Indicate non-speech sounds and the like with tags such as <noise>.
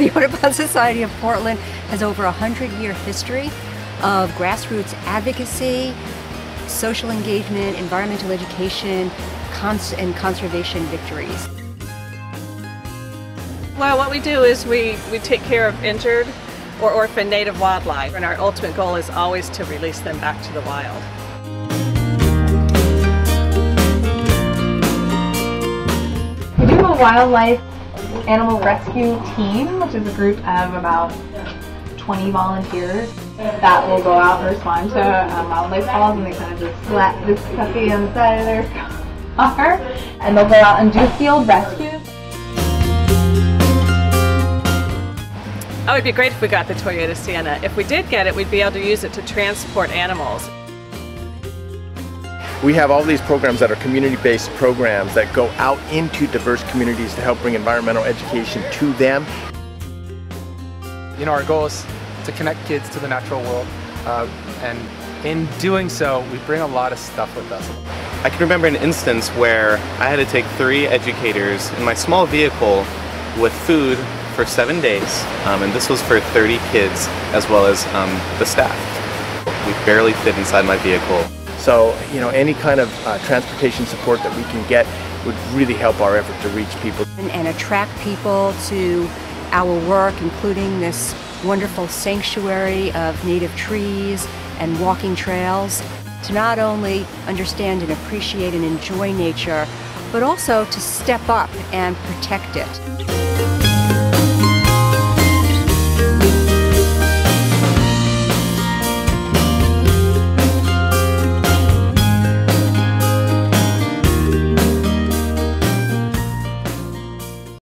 The Audubon <laughs> Society of Portland has over a hundred year history of grassroots advocacy, social engagement, environmental education, cons and conservation victories. Well, what we do is we, we take care of injured or orphaned native wildlife, and our ultimate goal is always to release them back to the wild. We do a wildlife animal rescue team, which is a group of about 20 volunteers that will go out and respond to um, wildlife calls and they kind of just slap this puppy on the side of their <laughs> car and they'll go out and do field rescues. Oh, it'd be great if we got the Toyota Sienna. If we did get it, we'd be able to use it to transport animals. We have all these programs that are community-based programs that go out into diverse communities to help bring environmental education to them. You know, our goal is to connect kids to the natural world, uh, and in doing so, we bring a lot of stuff with us. I can remember an instance where I had to take three educators in my small vehicle with food for seven days, um, and this was for 30 kids as well as um, the staff. We barely fit inside my vehicle. So, you know, any kind of uh, transportation support that we can get would really help our effort to reach people. And, and attract people to our work, including this wonderful sanctuary of native trees and walking trails, to not only understand and appreciate and enjoy nature, but also to step up and protect it.